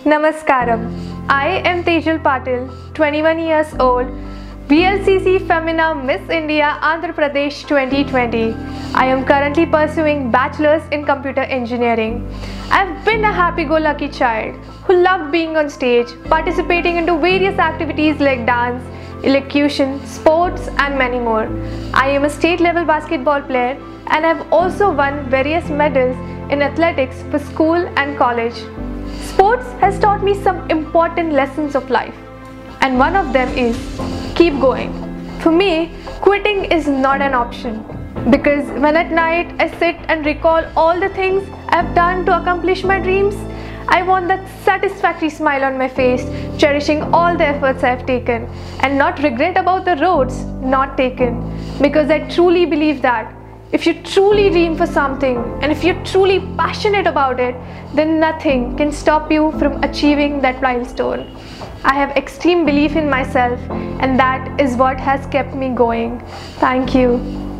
Namaskaram. I am Tejal Patil, 21 years old, VLCC Femina Miss India Andhra Pradesh 2020. I am currently pursuing Bachelor's in Computer Engineering. I've been a happy-go-lucky child who loved being on stage, participating into various activities like dance, elocution, sports and many more. I am a state level basketball player and I've also won various medals in athletics for school and college. Sports has taught me some important lessons of life and one of them is keep going. For me, quitting is not an option because when at night I sit and recall all the things I've done to accomplish my dreams, I want that satisfactory smile on my face, cherishing all the efforts I've taken and not regret about the roads not taken because I truly believe that if you truly dream for something and if you're truly passionate about it, then nothing can stop you from achieving that milestone. I have extreme belief in myself and that is what has kept me going. Thank you.